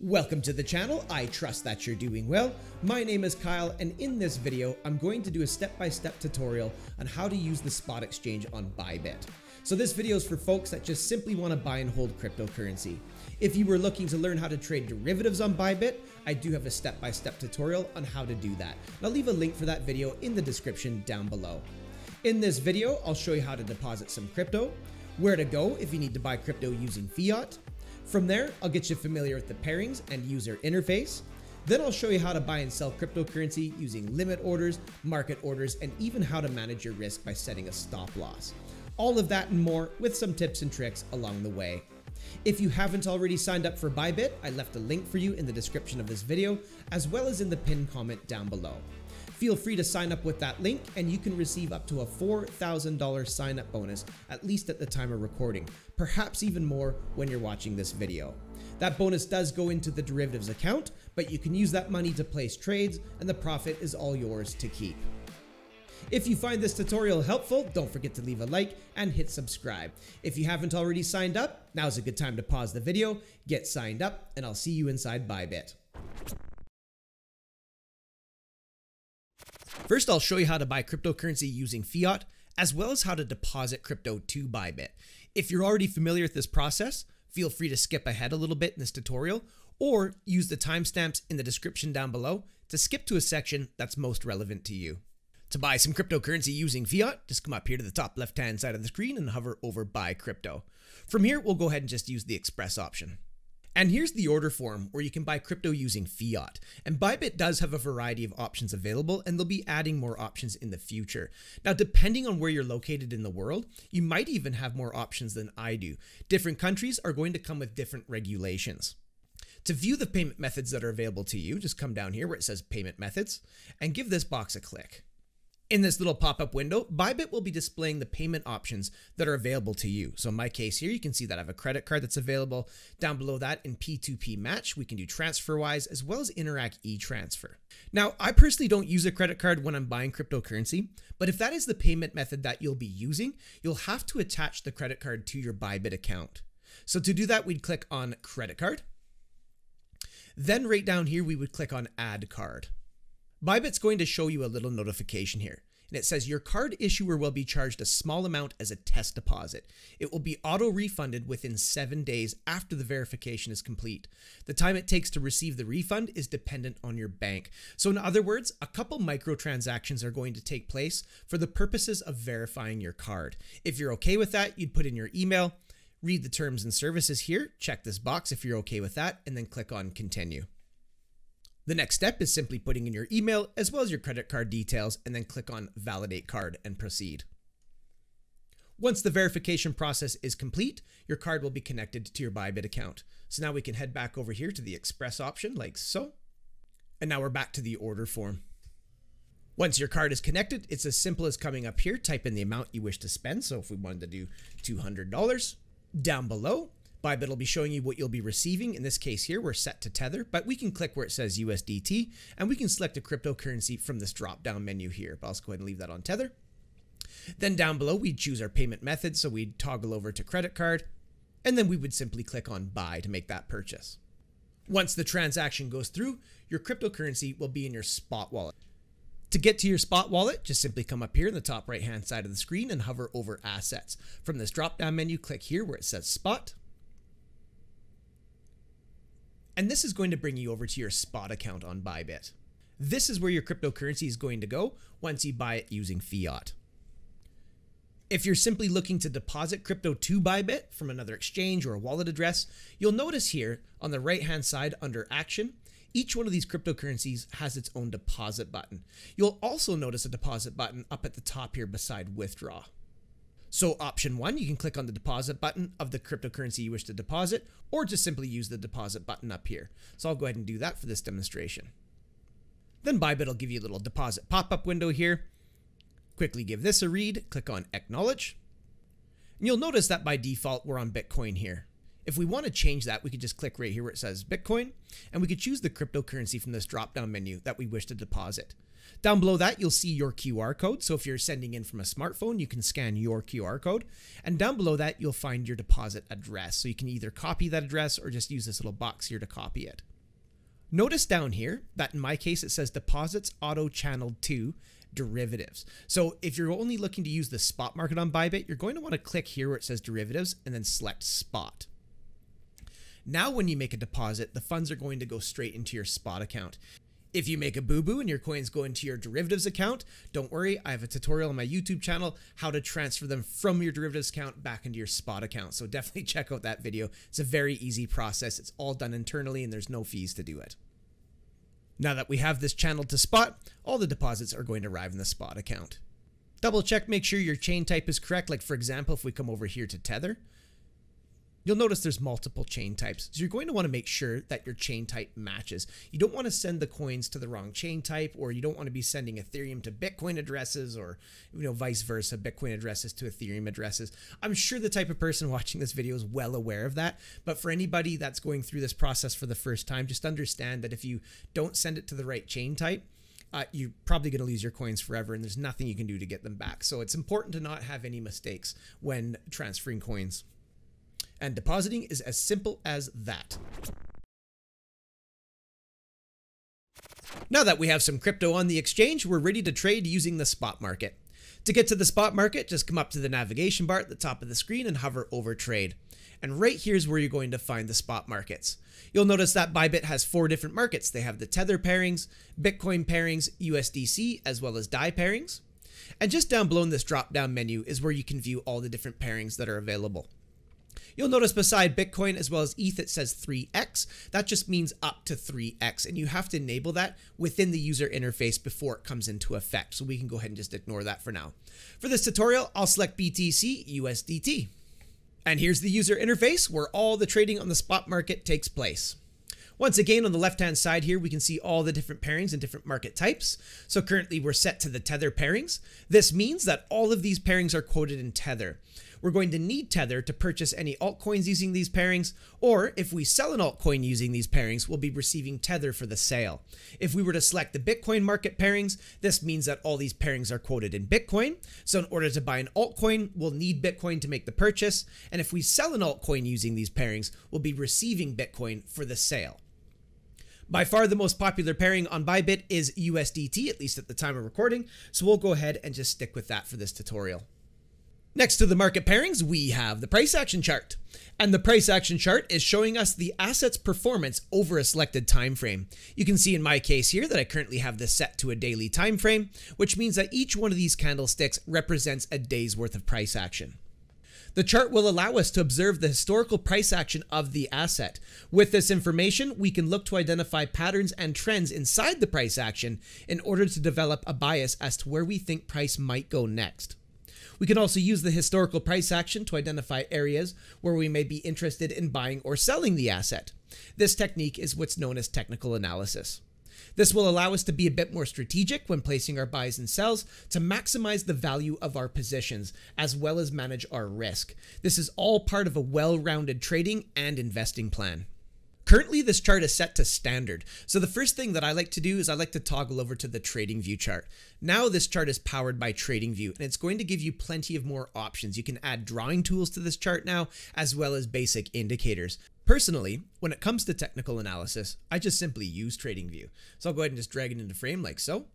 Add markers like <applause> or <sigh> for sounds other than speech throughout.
Welcome to the channel, I trust that you're doing well. My name is Kiel and in this video I'm going to do a step-by-step -step tutorial on how to use the spot exchange on Bybit. So this video is for folks that just simply want to buy and hold cryptocurrency. If you were looking to learn how to trade derivatives on Bybit, I do have a step-by-step -step tutorial on how to do that. And I'll leave a link for that video in the description down below. In this video, I'll show you how to deposit some crypto, where to go if you need to buy crypto using fiat, from there, I'll get you familiar with the pairings and user interface. Then I'll show you how to buy and sell cryptocurrency using limit orders, market orders, and even how to manage your risk by setting a stop loss. All of that and more with some tips and tricks along the way. If you haven't already signed up for Bybit, I left a link for you in the description of this video, as well as in the pinned comment down below. Feel free to sign up with that link and you can receive up to a $4,000 sign up bonus, at least at the time of recording, perhaps even more when you're watching this video. That bonus does go into the derivatives account, but you can use that money to place trades and the profit is all yours to keep. If you find this tutorial helpful, don't forget to leave a like and hit subscribe. If you haven't already signed up, now's a good time to pause the video, get signed up, and I'll see you inside Bybit. First, I'll show you how to buy cryptocurrency using fiat, as well as how to deposit crypto to Bybit. If you're already familiar with this process, feel free to skip ahead a little bit in this tutorial, or use the timestamps in the description down below to skip to a section that's most relevant to you. To buy some cryptocurrency using fiat, just come up here to the top left hand side of the screen and hover over buy crypto. From here, we'll go ahead and just use the express option. And here's the order form where you can buy crypto using fiat. And Bybit does have a variety of options available, and they'll be adding more options in the future. Now, depending on where you're located in the world, you might even have more options than I do. Different countries are going to come with different regulations. To view the payment methods that are available to you, just come down here where it says payment methods and give this box a click. In this little pop-up window, Bybit will be displaying the payment options that are available to you. So in my case here, you can see that I have a credit card that's available. Down below that in P2P Match, we can do TransferWise as well as Interac e-Transfer. Now, I personally don't use a credit card when I'm buying cryptocurrency, but if that is the payment method that you'll be using, you'll have to attach the credit card to your Bybit account. So to do that, we'd click on credit card. Then right down here, we would click on add card. Bybit's going to show you a little notification here. And it says your card issuer will be charged a small amount as a test deposit. It will be auto refunded within seven days after the verification is complete. The time it takes to receive the refund is dependent on your bank. So, in other words, a couple microtransactions are going to take place for the purposes of verifying your card. If you're okay with that, you'd put in your email, read the terms and services here, check this box if you're okay with that, and then click on continue. The next step is simply putting in your email as well as your credit card details and then click on validate card and proceed. Once the verification process is complete, your card will be connected to your Bybit account. So now we can head back over here to the express option like so. And now we're back to the order form. Once your card is connected, it's as simple as coming up here, type in the amount you wish to spend. So if we wanted to do $200, down below, Bybit will be showing you what you'll be receiving. In this case here, we're set to Tether, but we can click where it says USDT and we can select a cryptocurrency from this drop down menu here. But I'll just go ahead and leave that on Tether. Then down below, we'd choose our payment method. So we'd toggle over to credit card and then we would simply click on buy to make that purchase. Once the transaction goes through, your cryptocurrency will be in your spot wallet. To get to your spot wallet, just simply come up here in the top right hand side of the screen and hover over assets. From this drop down menu, click here where it says spot and this is going to bring you over to your spot account on Bybit. This is where your cryptocurrency is going to go once you buy it using fiat. If you're simply looking to deposit crypto to Bybit from another exchange or a wallet address, you'll notice here on the right hand side under action, each one of these cryptocurrencies has its own deposit button. You'll also notice a deposit button up at the top here beside withdraw. So option one, you can click on the deposit button of the cryptocurrency you wish to deposit, or just simply use the deposit button up here. So I'll go ahead and do that for this demonstration. Then Bybit will give you a little deposit pop-up window here. Quickly give this a read, click on acknowledge. And you'll notice that by default, we're on Bitcoin here. If we want to change that, we could just click right here where it says Bitcoin, and we could choose the cryptocurrency from this drop-down menu that we wish to deposit. Down below that, you'll see your QR code. So if you're sending in from a smartphone, you can scan your QR code. And down below that, you'll find your deposit address. So you can either copy that address or just use this little box here to copy it. Notice down here that in my case, it says deposits auto channeled to derivatives. So if you're only looking to use the spot market on Bybit, you're going to want to click here where it says derivatives and then select spot. Now, when you make a deposit, the funds are going to go straight into your spot account. If you make a boo-boo and your coins go into your derivatives account, don't worry, I have a tutorial on my YouTube channel how to transfer them from your derivatives account back into your spot account. So definitely <laughs> check out that video. It's a very easy process. It's all done internally and there's no fees to do it. Now that we have this channel to spot, all the deposits are going to arrive in the spot account. Double check, make sure your chain type is correct. Like for example, if we come over here to Tether, You'll notice there's multiple chain types. So you're going to want to make sure that your chain type matches. You don't want to send the coins to the wrong chain type, or you don't want to be sending Ethereum to Bitcoin addresses, or you know vice versa, Bitcoin addresses to Ethereum addresses. I'm sure the type of person <laughs> watching this video is well aware of that. But for anybody that's going through this process for the first time, just understand that if you don't send it to the right chain type, uh, you're probably going to lose your coins forever and there's nothing you can do to get them back. So it's important to not have any mistakes when transferring coins and depositing is as simple as that. Now that we have some crypto on the exchange, we're ready to trade using the spot market. To get to the spot market, just come up to the navigation bar at the top of the screen and hover over trade. And right here is where you're going to find the spot markets. You'll notice that Bybit has four different markets. They have the Tether pairings, Bitcoin pairings, USDC, as well as DAI pairings. And just down below in this drop down menu is where you can view all the different pairings that are available. You'll notice beside Bitcoin as well as ETH, it says 3x. That just means up to 3x, and you have to enable that within the user interface before it comes into effect. So we can go ahead and just ignore that for now. For this tutorial, I'll select BTC USDT. And here's the user interface where all the trading on the spot market takes place. Once again, on the left-hand side here, we can see all the different pairings and different market types. So currently we're set to the Tether pairings. This means that all of these pairings are quoted in Tether we're going to need Tether to purchase any altcoins using these pairings, or if we sell an altcoin using these pairings, we'll be receiving Tether for the sale. If we were to select the Bitcoin market pairings, this means that all these pairings are quoted in Bitcoin. So in order to buy an altcoin, we'll need Bitcoin to make the purchase. And if we sell an altcoin using these pairings, we'll be receiving Bitcoin for the sale. By far the most popular pairing on Bybit is USDT, at least at the time of recording, so we'll go ahead and just stick with that for this tutorial. Next to the market pairings, we have the price action chart. And the price action chart is showing us the asset's performance over a selected time frame. You can see in my case here that I currently have this set to a daily time frame, which means that each one of these candlesticks represents a day's worth of price action. The chart will allow us to observe the historical price action of the asset. With this information, we can look to identify patterns and trends inside the price action in order to develop a bias as to where we think price might go next. We can also use the historical price action to identify areas where we may be interested in buying or selling the asset. This technique is what's known as technical analysis. This will allow us to be a bit more strategic when placing our buys and sells to maximize the value of our positions as well as manage our risk. This is all part of a well rounded trading and investing plan. Currently, this chart is set to standard. So the first thing that I like to do is I like to toggle over to the TradingView chart. Now this chart is powered by TradingView and it's going to give you plenty of more options. You can add drawing tools to this chart now, as well as basic indicators. Personally, when it comes to technical analysis, I just simply use TradingView. So I'll go ahead and just drag it into frame like so.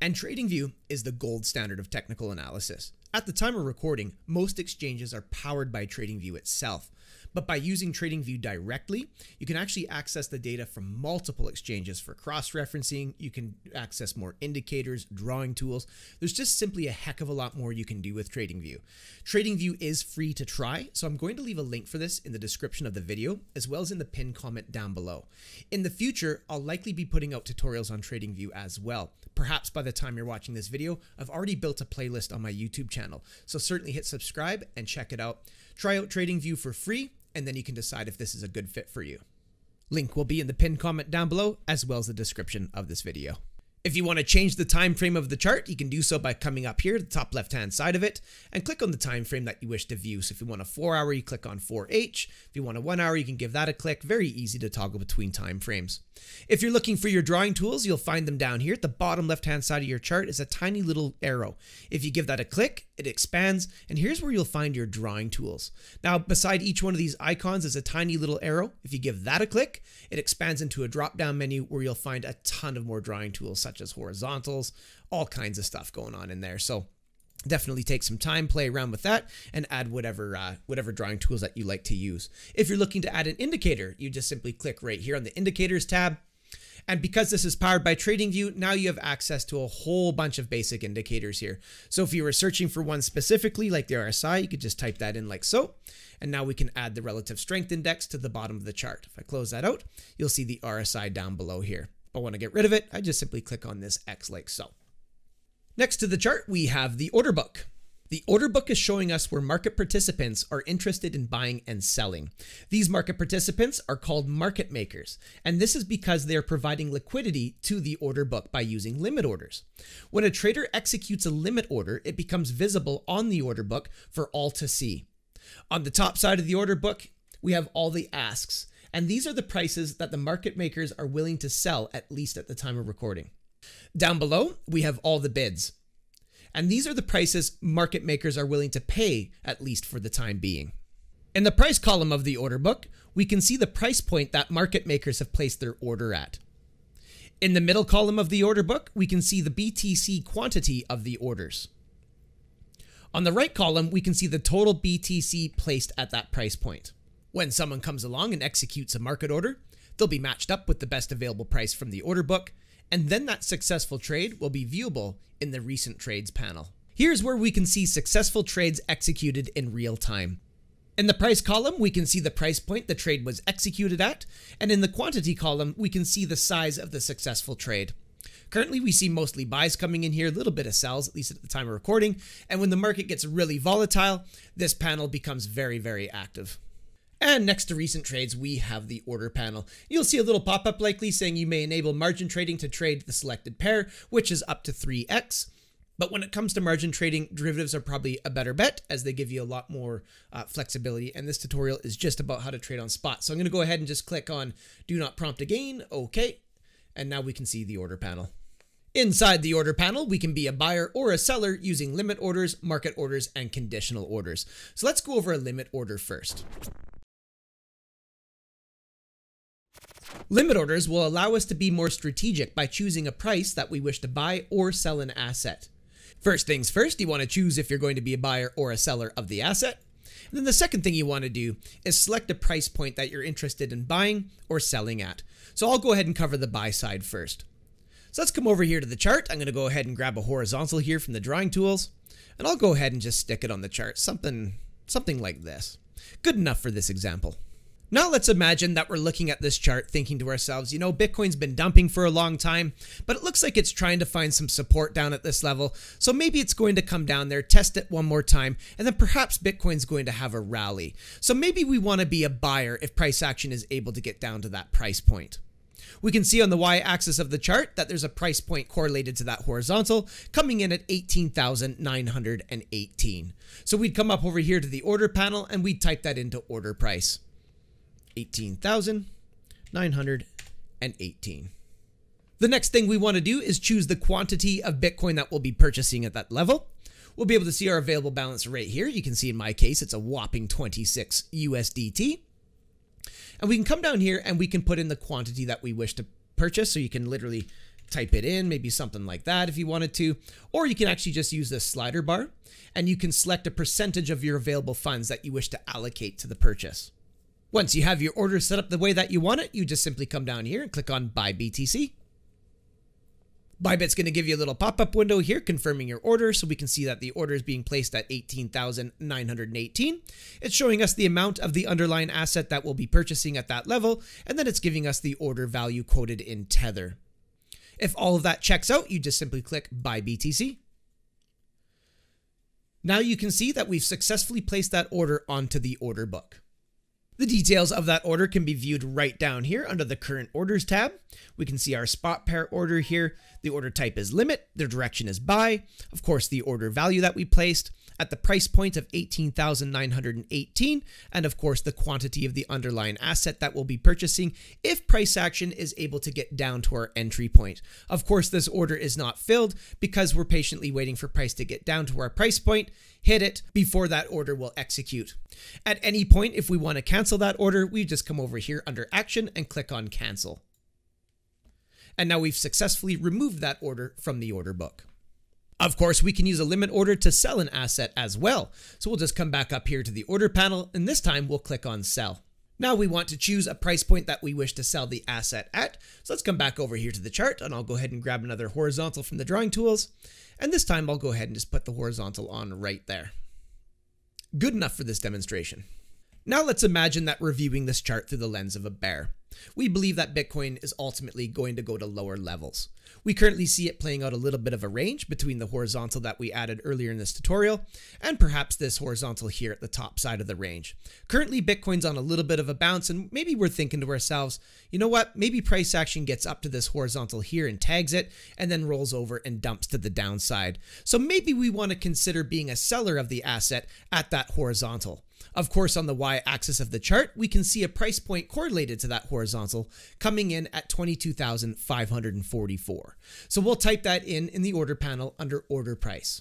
And TradingView is the gold standard of technical analysis. At the time of recording, most exchanges are powered by TradingView itself. But by using TradingView directly, you can actually access the data from multiple exchanges for cross referencing. You can access more indicators, drawing tools. There's just simply a heck of a lot more you can do with TradingView. TradingView is free to try, so I'm going to leave a link for this in the description of the video, as well as in the pinned comment down below. In the future, I'll likely be putting out tutorials on TradingView as well. Perhaps by the time you're watching this video, I've already built a playlist on my YouTube channel, so certainly hit subscribe and check it out. Try out TradingView for free and then you can decide if this is a good fit for you. Link will be in the pinned comment down below, as well as the description of this video. If you want to change the time frame of the chart, you can do so by coming up here, to the top left-hand side of it, and click on the time frame that you wish to view. So if you want a 4 hour, you click on 4H. If you want a 1 hour, you can give that a click. Very easy to toggle between time frames. If you're looking for your drawing tools, you'll find them down here. At the bottom left-hand side of your chart is a tiny little arrow. If you give that a click, it expands, and here's where you'll find your drawing tools. Now, beside each one of these icons is a tiny little arrow. If you give that a click, it expands into a drop-down menu where you'll find a ton of more drawing tools, such as horizontals, all kinds of stuff going on in there. So definitely take some time play around with that and add whatever uh, whatever drawing tools that you like to use if you're looking to add an indicator you just simply click right here on the indicators tab and because this is powered by TradingView, now you have access to a whole bunch of basic indicators here. So if you were searching for one specifically, like the RSI, you could just type that in like so. And now we can add the relative strength index to the bottom of the chart. If I close that out, you'll see the RSI down below here. I want to get rid of it, I just simply click on this X like so. Next to the chart, we have the order book. The order book is showing us where market participants are interested in buying and selling. These market participants are called market makers, and this is because they are providing liquidity to the order book by using limit orders. When a trader executes a limit order, it becomes visible on the order book for all to see. On the top side of the order book, we have all the asks, and these are the prices that the market makers are willing to sell at least at the time of recording. Down below, we have all the bids. And these are the prices market makers are willing to pay, at least for the time being. In the price column of the order book, we can see the price point that market makers have placed their order at. In the middle column of the order book, we can see the BTC quantity of the orders. On the right column, we can see the total BTC placed at that price point. When someone comes along and executes a market order, they'll be matched up with the best available price from the order book, and then that successful trade will be viewable in the recent trades panel. Here's where we can see successful trades executed in real time. In the price column, we can see the price point the trade was executed at, and in the quantity column, we can see the size of the successful trade. Currently, we see mostly buys coming in here, a little bit of sells, at least at the time of recording, and when the market gets really volatile, this panel becomes very, very active. And next to recent trades, we have the order panel. You'll see a little pop-up likely saying you may enable margin trading to trade the selected pair, which is up to 3x. But when it comes to margin trading, derivatives are probably a better bet as they give you a lot more uh, flexibility. And this tutorial is just about how to trade on spot. So I'm going to go ahead and just click on do not prompt again. Okay. And now we can see the order panel. Inside the order panel, we can be a buyer or a seller using limit orders, market orders, and conditional orders. So let's go over a limit order first. Limit orders will allow us to be more strategic by choosing a price that we wish to buy or sell an asset. First things first, you want to choose if you're going to be a buyer or a seller of the asset. And then the second thing you want to do is select a price point that you're interested in buying or selling at. So I'll go ahead and cover the buy side first. So let's come over here to the chart. I'm going to go ahead and grab a horizontal here from the drawing tools. And I'll go ahead and just stick it on the chart. Something, something like this. Good enough for this example. Now let's imagine that we're looking at this chart thinking to ourselves, you know, Bitcoin's been dumping for a long time, but it looks like it's trying to find some support down at this level. So maybe it's going to come down there, test it one more time, and then perhaps Bitcoin's going to have a rally. So maybe we want to be a buyer if price action is able to get down to that price point. We can see on the y-axis of the chart that there's a price point correlated to that horizontal coming in at 18,918. So we'd come up over here to the order panel and we'd type that into order price. 18,918. The next thing we want to do is choose the quantity of Bitcoin that we'll be purchasing at that level. We'll be able to see our available balance right here. You can see in my case, it's a whopping 26 USDT. And we can come down here and we can put in the quantity that we wish to purchase. So you can literally type it in, maybe something like that if you wanted to. Or you can actually just use this slider bar and you can select a percentage of your available funds that you wish to allocate to the purchase. Once you have your order set up the way that you want it, you just simply come down here and click on Buy BTC. Bybit's going to give you a little pop-up window here confirming your order so we can see that the order is being placed at 18,918. It's showing us the amount of the underlying asset that we'll be purchasing at that level, and then it's giving us the order value quoted in Tether. If all of that checks out, you just simply click Buy BTC. Now you can see that we've successfully placed that order onto the order book. The details of that order can be viewed right down here under the current orders tab. We can see our spot pair order here. The order type is limit, the direction is buy, of course, the order value that we placed at the price point of 18,918, and of course, the quantity of the underlying asset that we'll be purchasing if price action is able to get down to our entry point. Of course, this order is not filled because we're patiently waiting for price to get down to our price point, hit it before that order will execute. At any point, if we want to cancel that order, we just come over here under action and click on cancel. And now we've successfully removed that order from the order book. Of course, we can use a limit order to sell an asset as well. So we'll just come back up here to the order panel, and this time we'll click on sell. Now we want to choose a price point that we wish to sell the asset at. So let's come back over here to the chart and I'll go ahead and grab another horizontal from the drawing tools. And this time I'll go ahead and just put the horizontal on right there. Good enough for this demonstration. Now let's imagine that we're viewing this chart through the lens of a bear. We believe that Bitcoin is ultimately going to go to lower levels. We currently see it playing out a little bit of a range between the horizontal that we added earlier in this tutorial and perhaps this horizontal here at the top side of the range. Currently, Bitcoin's on a little bit of a bounce and maybe we're thinking to ourselves, you know what, maybe price action gets up to this horizontal here and tags it and then rolls over and dumps to the downside. So maybe we want to consider being a seller of the asset at that horizontal. Of course, on the y-axis of the chart, we can see a price point correlated to that horizontal coming in at 22,544. So we'll type that in in the order panel under order price.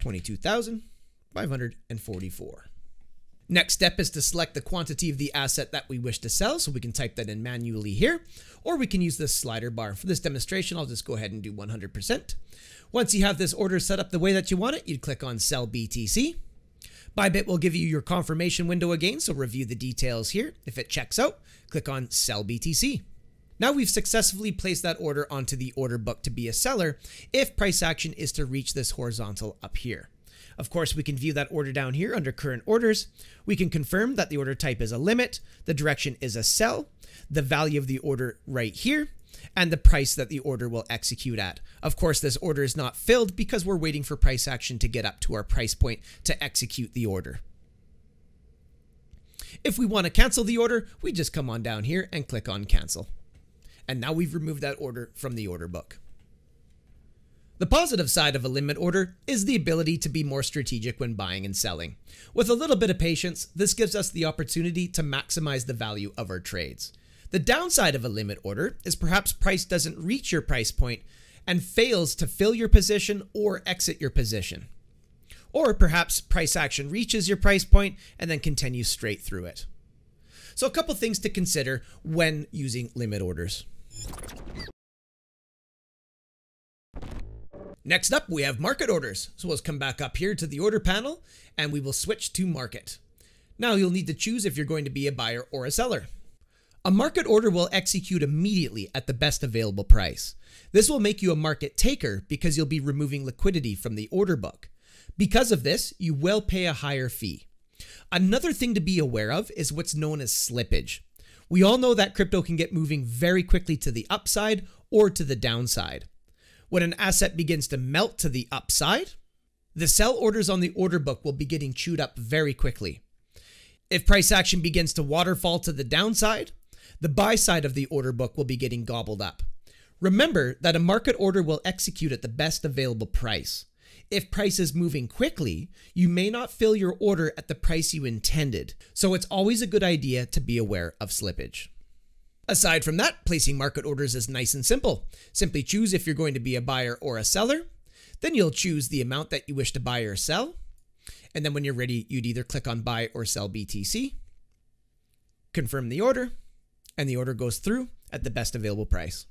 22,544. Next step is to select the quantity of the asset that we wish to sell, so we can type that in manually here, or we can use this slider bar. For this demonstration, I'll just go ahead and do 100%. Once you have this order set up the way that you want it, you'd click on Sell BTC. Bybit will give you your confirmation window again, so review the details here. If it checks out, click on Sell BTC. Now we've successfully placed that order onto the order book to be a seller if price action is to reach this horizontal up here. Of course, we can view that order down here under current orders. We can confirm that the order type is a limit, the direction is a sell, the value of the order right here, and the price that the order will execute at. Of course, this order is not filled because we're waiting for price action to get up to our price point to execute the order. If we want to cancel the order, we just come on down here and click on cancel. And now we've removed that order from the order book. The positive side of a limit order is the ability to be more strategic when buying and selling. With a little bit of patience, this gives us the opportunity to maximize the value of our trades. The downside of a limit order is perhaps price doesn't reach your price point and fails to fill your position or exit your position. Or perhaps price action reaches your price point and then continues straight through it. So a couple things to consider when using limit orders. Next up, we have market orders. So let's come back up here to the order panel and we will switch to market. Now you'll need to choose if you're going to be a buyer or a seller. A market order will execute immediately at the best available price. This will make you a market taker because you'll be removing liquidity from the order book. Because of this, you will pay a higher fee. Another thing to be aware of is what's known as slippage. We all know that crypto can get moving very quickly to the upside or to the downside. When an asset begins to melt to the upside, the sell orders on the order book will be getting chewed up very quickly. If price action begins to waterfall to the downside, the buy side of the order book will be getting gobbled up. Remember that a market order will execute at the best available price. If price is moving quickly, you may not fill your order at the price you intended, so it's always a good idea to be aware of slippage. Aside from that, placing market orders is nice and simple. Simply choose if you're going to be a buyer or a seller. Then you'll choose the amount that you wish to buy or sell. And then when you're ready, you'd either click on buy or sell BTC, confirm the order, and the order goes through at the best available price.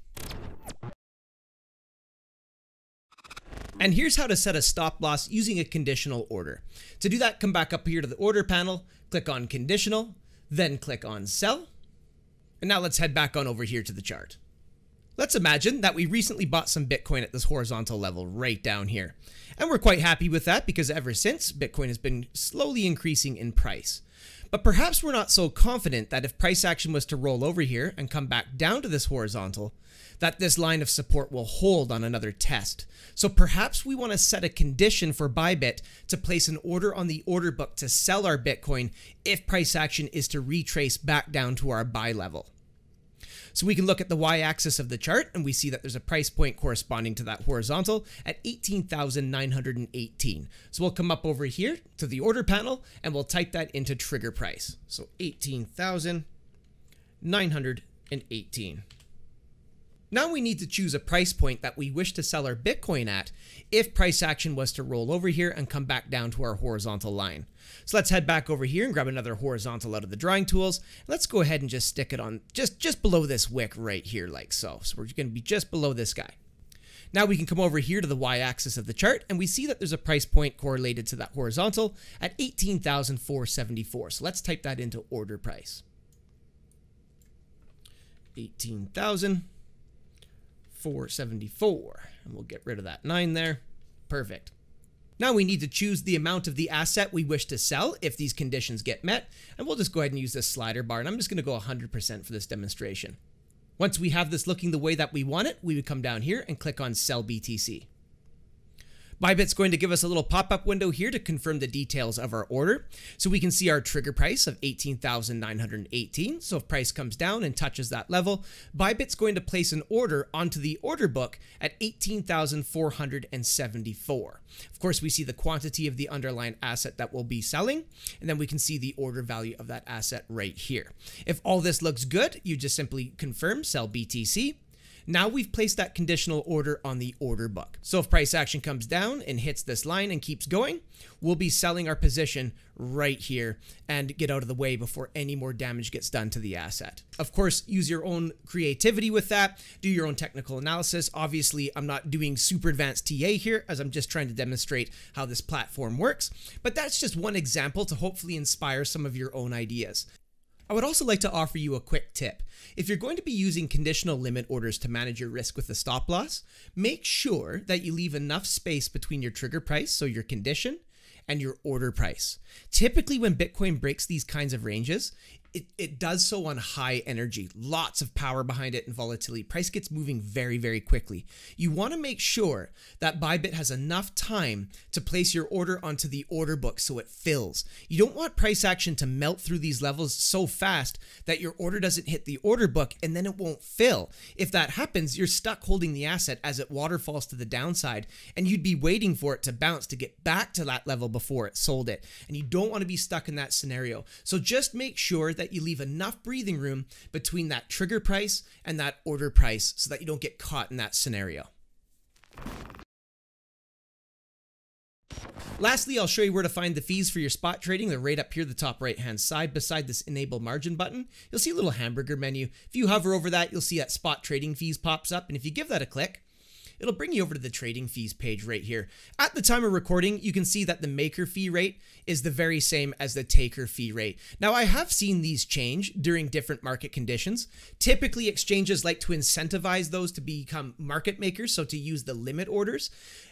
And here's how to set a stop loss using a conditional order. To do that, come back up here to the order panel, click on conditional, then click on sell. And now let's head back on over here to the chart. Let's imagine that we recently bought some Bitcoin at this horizontal level right down here. And we're quite happy with that because ever since, Bitcoin has been slowly increasing in price. But perhaps we're not so confident that if price action was to roll over here and come back down to this horizontal, that this line of support will hold on another test. So perhaps we want to set a condition for Bybit to place an order on the order book to sell our Bitcoin if price action is to retrace back down to our buy level. So we can look at the y-axis of the chart and we see that there's a price point corresponding to that horizontal at 18,918. So we'll come up over here to the order panel and we'll type that into trigger price. So 18,918. Now we need to choose a price point that we wish to sell our Bitcoin at if price action was to roll over here and come back down to our horizontal line. So let's head back over here and grab another horizontal out of the drawing tools. Let's go ahead and just stick it on just, just below this wick right here like so. So we're going to be just below this guy. Now we can come over here to the y-axis of the chart and we see that there's a price point correlated to that horizontal at 18,474. So let's type that into order price. 18,000. 474. And we'll get rid of that 9 there. Perfect. Now we need to choose the amount of the asset we wish to sell if these conditions get met, and we'll just go ahead and use this slider bar, and I'm just going to go 100% for this demonstration. Once we have this looking the way that we want it, we would come down here and click on Sell BTC. Bybit's going to give us a little pop-up window here to confirm the details of our order. So we can see our trigger price of 18,918. So if price comes down and touches that level, Bybit's going to place an order onto the order book at 18,474. Of course, we see the quantity of the underlying asset that we'll be selling, and then we can see the order value of that asset right here. If all this looks good, you just simply confirm sell BTC now we've placed that conditional order on the order book. So if price action comes down and hits this line and keeps going, we'll be selling our position right here and get out of the way before any more damage gets done to the asset. Of course, use your own creativity with that, do your own technical analysis. Obviously, I'm not doing super advanced TA here as I'm just trying to demonstrate how this platform works, but that's just one example to hopefully inspire some of your own ideas. I would also like to offer you a quick tip. If you're going to be using conditional limit orders to manage your risk with a stop loss, make sure that you leave enough space between your trigger price, so your condition, and your order price. Typically, when Bitcoin breaks these kinds of ranges, it, it does so on high energy, lots of power behind it and volatility. Price gets moving very, very quickly. You want to make sure that Bybit has enough time to place your order onto the order book so it fills. You don't want price action to melt through these levels so fast that your order doesn't hit the order book and then it won't fill. If that happens, you're stuck holding the asset as it waterfalls to the downside and you'd be waiting for it to bounce to get back to that level before it sold it. And you don't want to be stuck in that scenario. So just make sure that you leave enough breathing room between that trigger price and that order price so that you don't get caught in that scenario. Lastly, I'll show you where to find the fees for your spot trading. They're right up here, the top right hand side beside this enable margin button. You'll see a little hamburger menu. If you hover over that, you'll see that spot trading fees pops up. And if you give that a click, it'll bring you over to the trading fees page right here. At the time of recording, you can see that the maker fee rate is the very same as the taker fee rate. Now, I have seen these change during different market conditions. Typically, exchanges like to incentivize those to become market makers, so to use the limit orders.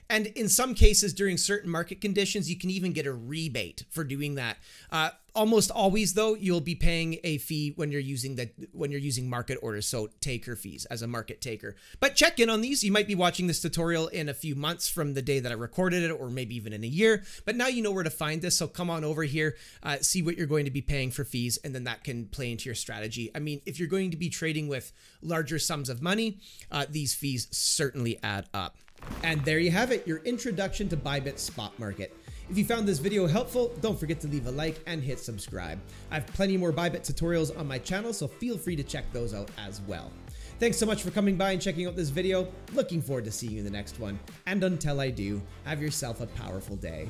And in some cases, during certain market conditions, you can even get a rebate for doing that. Uh, almost always, though, you'll be paying a fee when you're using the when you're using market orders, so taker fees as a market taker. But check in on these. You might be watching this tutorial in a few months from the day that I recorded it, or maybe even in a year. But now you know where to find this, so come on over here, uh, see what you're going to be paying for fees, and then that can play into your strategy. I mean, if you're going to be trading with larger sums of money, uh, these fees certainly add up. And there you have it, your introduction to Bybit Spot Market. If you found this video helpful, don't forget to leave a like and hit subscribe. I have plenty more Bybit tutorials on my channel, so feel free to check those out as well. Thanks so much for coming by and checking out this video. Looking forward to seeing you in the next one. And until I do, have yourself a powerful day.